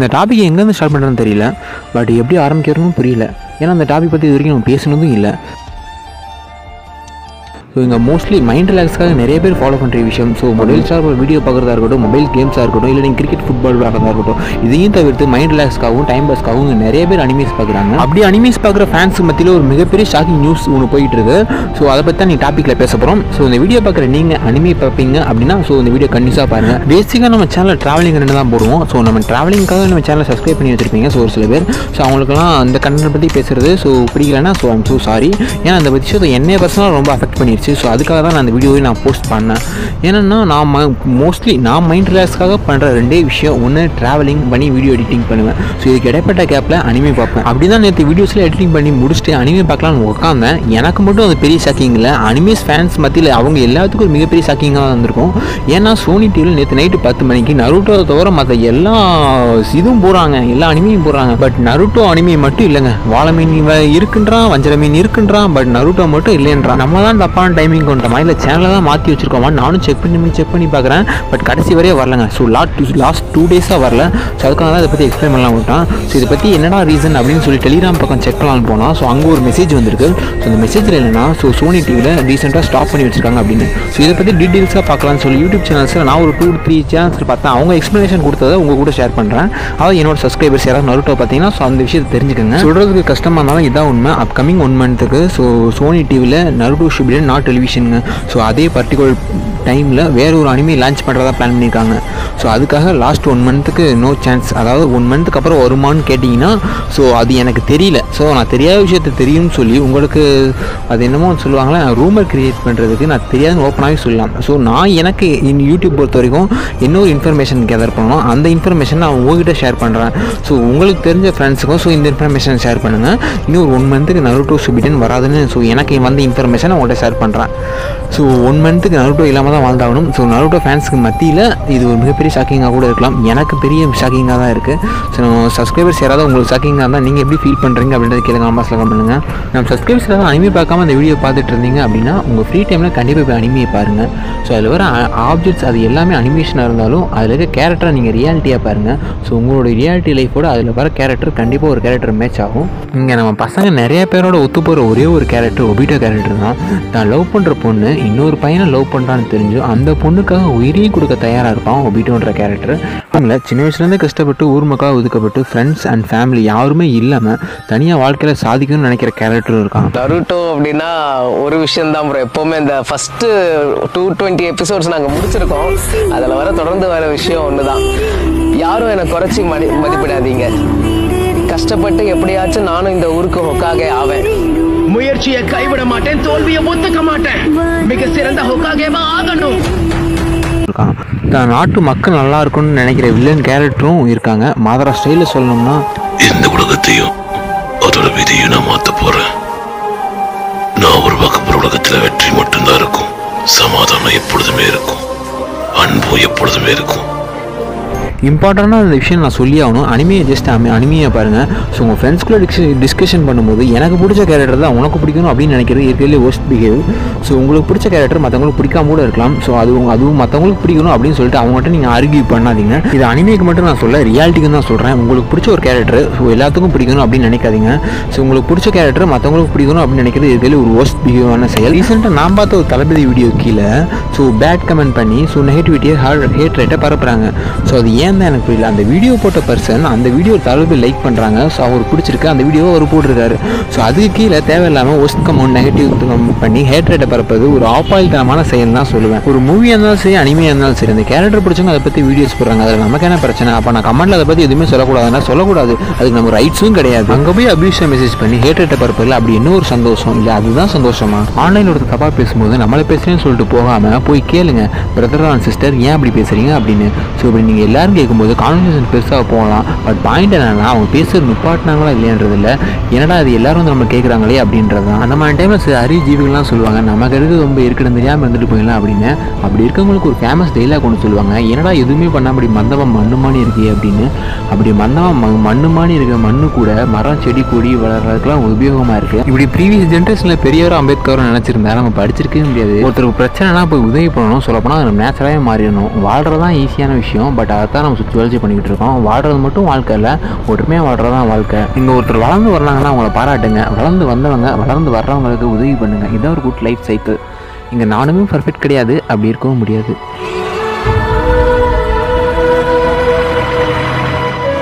இந்த டாபிக் எங்கேருந்து ஸ்டார்ட் பண்ணுறதுன்னு தெரியல பட் எப்படி ஆரம்பிக்கிறதுன்னு புரியல. ஏன்னா அந்த டாபிக் பற்றி இது வரைக்கும் நம்ம பேசுனதும் இல்லை. ஸோ இங்கே மோஸ்ட்லி மைண்ட் ரிலாக்ஸ்க்காக நிறைய பேர் ஃபாலோ பண்ணுற விஷயம். ஸோ மொபைல் ஸ்டார் வீடியோ பார்க்குறதா இருக்கட்டும் மொபைல் கேம்ஸாக இருக்கட்டும் இல்லை நீங்கள் கிரிக்கெட் ஃபுட்பால் விளாட்றதா இருக்கட்டும் இதையும் தவிர்த்து மைண்ட் ரிலாக்ஸ்க்காகவும் டைம் பாஸ்க்காகவும் நிறைய பேர் அனிமேஸ் பார்க்குறாங்க. அப்படி அனிமேஸ் பார்க்குற ஃபேன்ஸ் மத்தியில் ஒரு மிகப்பெரிய ஷாக்கிங் நியூஸ் ஒன்று போயிட்டு இருக்கு. ஸோ அதை பற்றி தான் நீ டாப்பிக்கில் பேச போகிறோம் ஸோ இந்த வீடியோ பார்க்குற நீங்கள் அனிமே பார்ப்பீங்க அப்படின்னா ஸோ இந்த வீடியோ கண்டிப்பாக பாருங்கள் பேசிக்காக நம்ம சேனலில் ட்ராவலிங் ரெண்டு தான் போடுவோம். ஸோ நம்ம ட்ராவலிங்காக நம்ம சேனலை சப்ஸ்கிரைப் பண்ணி வச்சிருப்பீங்க. ஸோ ஒரு சில பேர். ஸோ அவங்களுக்குலாம் அந்த கண்டனை பற்றி பேசுறது ஸோ பிடிக்கலன்னா ஸோ ஐம் ஸோ சாரி ஏன்னா அந்த விஷயத்தை என்னைய பர்சனலாக ரொம்ப அஃபெக்ட் பண்ணிருச்சு ஸோ அதுக்காக தான் நான் அந்த வீடியோவை நான் போஸ்ட் பண்ணேன். ஏன்னா நான் மோஸ்ட்லி நான் மைண்ட் ரிலாக்ஸ்க்காக பண்ணுற ரெண்டே விஷயம். ஒன்று ட்ராவலிங் பண்ணி வீடியோ எடிட்டிங் பண்ணுவேன். ஸோ இதுக்கு இடைப்பட்ட கேப்பில் அனிமே பார்ப்பேன். அப்படி தான் நேற்று வீடியோஸில் எடிட்டிங் பண்ணி முடிச்சுட்டு அனிமே பார்க்கலாம்னு உட்காந்தேன் எனக்கு மட்டும் அது பெரிய ஷாக்கிங் இல்லை. அனிமேஸ் ஃபேன்ஸ் மத்தியில் அவங்க எல்லாத்துக்கும் ஒரு மிகப்பெரிய ஷாக்கிங்காக தான் இருந்திருக்கும் ஏன்னா சோனி டிவியில் நேற்று நைட்டு பத்து மணிக்கு நருட்டோ தவிர மற்ற எல்லா இதுவும் போடுறாங்க. எல்லா அனிமையும் போடுறாங்க. பட் நருட்டோ அனிமே மட்டும் இல்லைங்க. வாழை மீன் இருக்குன்றான் வஞ்சர மீன் இருக்குன்றான் பட் நருட்டோ மட்டும் இல்லைன்றான். நம்ம தான் தப்பான டைமிங் கொண்டோமா இல்லை சேனலை தான் மாற்றி வச்சுருக்கோமா? நானும் செக் பண்ணி செக் பண்ணி பார்க்குறேன். பட் கடைசி வரையே வரலங்க ஸோ லாஸ்ட் லாஸ்ட் டூ டேஸாக வரல. ஸோ அதுக்காக தான் இதை பற்றி எக்ஸ்பிளைன் பண்ணலாம் விட்டான் ஸோ இதை பற்றி என்னடா ரீசன் அப்படின்னு சொல்லி டெலிகிராம் பக்கம் செக் பண்ணலாம்னு போனால் ஸோ அங்கே ஒரு மெசேஜ் வந்திருக்கு. ஸோ அந்த மெசேஜில் என்னன்னா ஸோ சோனி டிவியில் ரீசெண்டாக ஸ்டாப் பண்ணி வச்சிருக்காங்க அப்படின்னு. ஸோ இதை பற்றி டீட்டெயில்ஸாக பார்க்கலாம்னு சொல்லி யூடியூப் சேனல்ஸில் நான் ஒரு டூ த்ரீ சேனல்ஸ் பார்த்தேன். அவங்க எக்ஸ்ப்ளனேஷன் கொடுத்ததை உங்கள் கூட ஷேர் பண்ணுறேன் அதாவது என்னோட சப்ஸ்கிரைபர்ஸ் யாராவது நருட்டோ பார்த்தீங்கன்னா ஸோ அந்த விஷயத்தை தெரிஞ்சுக்கோங்க. சொல்கிறதுக்கு கஷ்டமாக இருந்தாலும் இதான் உண்மை. அப்கமிங் ஒன் மந்த்துக்கு ஸோ சோனி டிவியில் நருட்டோ ஷிபிலியன் நாட் டெலிவிஷனுங்க ஸோ அதே பர்டிகுலர் டைமில் வேற ஒரு அனிமே லான்ச் பண்ணுறதா பிளான் பண்ணியிருக்காங்க ஸோ அதுக்காக லாஸ்ட் ஒன் மந்த்துக்கு நோ சான்ஸ் அதாவது ஒன் மந்த்துக்கு அப்புறம் வருமான்னு கேட்டிங்கன்னா ஸோ அது எனக்கு தெரியல. ஸோ நான் தெரியாத விஷயத்தை தெரியும்னு சொல்லி உங்களுக்கு அது என்னமோ சொல்லுவாங்களே ரூமர் கிரியேட் பண்ணுறதுக்கு நான் தெரியாதுன்னு ஓப்பனாகவே சொல்லலாம். ஸோ நான் எனக்கு இன் யூடியூப் பொறுத்த வரைக்கும் இன்னொரு இன்ஃபர்மேஷன் கேதர் பண்ணணும். அந்த இன்ஃபர்மேஷன் நான் உங்ககிட்ட ஷேர் பண்ணுறேன் ஸோ உங்களுக்கு தெரிஞ்ச ஃப்ரெண்ட்ஸுக்கும் ஸோ இந்த இன்ஃபர்மேஷன் ஷேர் பண்ணுங்கள் இன்னும் ஒரு ஒன் மந்த்துக்கு நருட்டோ சுபிடன் வராதுன்னு ஸோ எனக்கு வந்த இன்ஃபர்மேஷன் உங்கள்கிட்ட ஷேர் பண்ணுறேன் ஸோ ஒன் மந்த்துக்கு நருட்டோ இல்லாமல் தான் வாழ்ந்தாகணும். ஸோ நருட்டோ ஃபேன்ஸுக்கு மத்தியில் இது ஒரு மிகப்பெரிய ஷாக்கிங்காக கூட இருக்கலாம். எனக்கு பெரிய ஷாக்கிங்காக தான் இருக்குது ஸோ சப்ஸ்கிரைபர்ஸ் யாராவது உங்களுக்கு ஷாக்கிங்காக இருந்தால் நீங்கள் எப்படி ஃபீல் பண்ணுறீங்க அப்படின்றத கேளுங்க ஆமாஸில் கமெண்ட் பண்ணுங்கள் நம்ம சப்ஸ்கிரைபர்ஸ் யாராவது அனிமே பார்க்காம அந்த வீடியோ பார்த்துட்டு இருந்தீங்க அப்படின்னா உங்கள் ஃப்ரீ டைமில் கண்டிப்பாக போய் அனிமையை பாருங்கள் ஸோ அதில் வர ஆப்ஜெக்ட்ஸ் அது எல்லாமே அனிமேஷனாக இருந்தாலும் அதில் இருக்க கேரக்டரை நீங்கள் ரியாலிட்டியாக பாருங்கள் ஸோ உங்களோட ரியாலிட்டி லைஃபோட அதில் வர கேரக்டர் கண்டிப்பாக ஒரு கேரக்டர் மேட்ச் ஆகும். இங்கே நம்ம பசங்க நிறைய பேரோட ஒத்து போகிற ஒரே ஒரு கேரக்டர் ஒபிட்டோ கேரக்டர் தான். தான் லவ் பண்ணுற பொண்ணு இன்னொரு பையனை லவ் பண்ணுறான்னு தெரிஞ்சு அந்த பொண்ணுக்காக உயிரையும் கொடுக்க தயாராக இருப்பான் ஒபிட்டோன்ற கேரக்டர் அவங்கள சின்ன வயசுலேருந்தே கஷ்டப்பட்டு ஊர் மக்களாக ஒதுக்கப்பட்டு ஃப்ரெண்ட்ஸ் அண்ட் ஃபேமிலி யாருமே இல்லாமல் தனியாக வாழ்க்கையில் சாதிக்கணும்னு நினைக்கிற கேரக்டரும் இருக்கான். நருட்டோ அப்படின்னா ஒரு விஷயம் தான் ப்ரோ எப்போவுமே இந்த ஃபஸ்ட்டு டூ டுவெண்ட்டி எபிசோட்ஸ் நாங்கள் முடிச்சிருக்கோம். அதில் வர தொடர்ந்து வர விஷயம் ஒன்று தான் யாரும் என்னை குறைச்சி மதி மதிப்பிடாதீங்க. கஷ்டப்பட்டு எப்படியாச்சும் நானும் இந்த ஊருக்கு ஹொக்காகே ஆவேன். முயற்சியை கைவிட மாட்டேன் தோல்வியை ஒத்துக்க மாட்டேன். மிக சிறந்த ஹொக்காகேவா ஆகணும். தான் நாட்டு மக்கள் நல்லா இருக்கும்னு நினைக்கிற வில்லன் கேரக்டரும் இருக்காங்க. மாதரா ஸ்டைலில் சொல்லணும்னா இந்த உலகத்தையும் அதோட விதியும் நான் மாத்த போறேன். நான் உருவாக்க போற உலகத்துல வெற்றி மட்டும்தான் இருக்கும். சமாதானம் எப்பொழுதுமே இருக்கும். அன்பு எப்பொழுதுமே இருக்கும். இம்பார்ட்டண்டான அந்த விஷயம் நான் சொல்லி ஆகணும் அனிமையை ஜஸ்ட் அனிமையை பாருங்கள் ஸோ உங்கள் ஃப்ரெண்ட்ஸ்குள்ளே டிஸ்கஷன் பண்ணும்போது எனக்கு பிடிச்ச கேரக்டர் தான் உனக்கு பிடிக்கணும் அப்படின்னு நினைக்கிறது இருக்கிறதுலே ஒஸ்ட் பிஹேவ் ஸோ உங்களுக்கு பிடிச்ச கேரக்டர் மற்றவங்களுக்கு பிடிக்காம கூட இருக்கலாம். ஸோ அது உங்க- அதுவும் மற்றவங்களுக்கு பிடிக்கணும் அப்படின்னு சொல்லிட்டு அவங்ககிட்ட நீங்கள் ஆர்கியூ பண்ணாதீங்க. இது அனிமைக்கு மட்டும் நான் சொல்ல ரியாலிட்டிக்கு தான் சொல்கிறேன் உங்களுக்கு பிடிச்ச ஒரு கேரக்டர் ஸோ எல்லாத்துக்கும் பிடிக்கணும் அப்படின்னு நினைக்காதீங்க. ஸோ உங்களுக்கு பிடிச்ச கேரக்டர் மற்றவங்களுக்கு பிடிக்கணும் அப்படின்னு நினைக்கிறது இருக்கிறதுல ஒரு ஒஸ்ட் பிஹேவான செயல். ரீசெண்டாக நான் பார்த்த ஒரு தளபதி வீடியோ கீழே ஸோ பேட் கமெண்ட் பண்ணி ஸோ நெகட்டிவிட்டியை ஹேட் ரேட்டை பரப்புகிறாங்க ஸோ அது ஏன் தான் எனக்கு புரியல? அந்த வீடியோ போட்ட பர்சன் அந்த வீடியோ தளபதி லைக் பண்ணுறாங்க ஸோ அவர் பிடிச்சிருக்கு. அந்த வீடியோவை அவர் போட்டிருக்காரு. ஸோ அதுக்கு கீழே தேவையில்லாமல் ஒஸ்ட் கமௌண்ட் நெகட்டிவ் பண்ணி ஹேட்ரேட்டை பரப்புறது ஒரு ஆப்பாயில்தனமான செயல் தான் சொல்லுவேன். ஒரு மூவியாக இருந்தாலும் சரி அனிமையாக இருந்தாலும் சரி அந்த கேரக்டர் பிடிச்சவங்க அதை பற்றி வீடியோஸ் போடுறாங்க. அதில் நமக்கு என்ன பிரச்சனை? அப்போ நான் கமெண்ட்ல அதை பற்றி எதுவுமே சொல்லக்கூடாதுன்னா சொல்லக்கூடாது. அதுக்கு நம்ம ரைட்ஸும் கிடையாது. அங்கே போய் அபியூஸை மெசேஜ் பண்ணி ஹேட்ரேட்டை பரப்புறதுல அப்படி இன்னும் ஒரு சந்தோஷம்? இல்லை அதுதான் சந்தோஷமா? ஆன்லைனில் ஒருத்தர் தப்பாக பேசும்போது நம்மளை பேசுகிறேன்னு சொல்லிட்டு போகாமல் போய் கேளுங்க. பிரதர் அண்ட் சிஸ்டர் ஏன் அப்படி பேசுறீங்க அப்படின்னு? ஸோ இப்படி நீங்கள் எல்லாரும் கேட்கும்போது கான்வர்சேஷன் பெருசாக போகலாம். பட் பாயிண்ட் என்னென்னா அவங்க பேசுகிற நிப்பாட்டினாங்களா இல்லையன்றது இல்லை. என்னடா அது எல்லாரும் வந்து நம்ம கேட்குறாங்களே அப்படின்றது தான் அந்த மாதிரி டைமில் சில அரிய ஜீவிகள்லாம் சொல்லுவாங்க நமக்கு இருக்கிறது ரொம்ப இருக்கணும் தெரியாமல் இருந்துட்டு போயிடலாம் அப்படின்னு. அப்படி இருக்கவங்களுக்கு ஒரு ஃபேமஸ் டெய்லாக கொண்டு சொல்லுவாங்க என்னடா எதுவுமே பண்ணால் அப்படி மந்தவம் மண்ணுமானி இருக்கே அப்படின்னு. அப்படி மந்தவம் ம- மண்ணுமானி இருக்க மண்ணு கூட மரம் செடி கொடி வளர்கிறதுக்குலாம் உபயோகமாக இருக்குது இப்படி ப்ரீவியஸ் ஜென்ரேஷனில் பெரியவர் அம்பேத்கரும் நினச்சிருந்தா நம்ம படிச்சிருக்கவே முடியாது. ஒருத்தருக்கு பிரச்சனைனா போய் உதவி பண்ணணும் சொல்லப்போனால் அது நேச்சராகவே மாறிடணும். வாழ்கிறதான் தான் ஈஸியான விஷயம் பட் அதை தான் நம்ம சுற்றி வளர்ச்சி பண்ணிக்கிட்டு இருக்கோம். வாழ்றது மட்டும் வாழ்க்கை இல்லை ஒற்றுமையாக வாழ்றது தான் வாழ்க்கை. இங்கே ஒருத்தர் வளர்ந்து வர்றாங்கன்னா அவங்கள பாராட்டுங்க. வளர்ந்து வந்தவங்க வளர்ந்து வர்றவங்களுக்கு உதவி பண்ணுங்கள் இதான் ஒரு குட் லைஃப் சைக்கிள் இங்கே நானுமே பர்ஃபெக்ட் கிடையாது அப்படி இருக்கவும் முடியாது.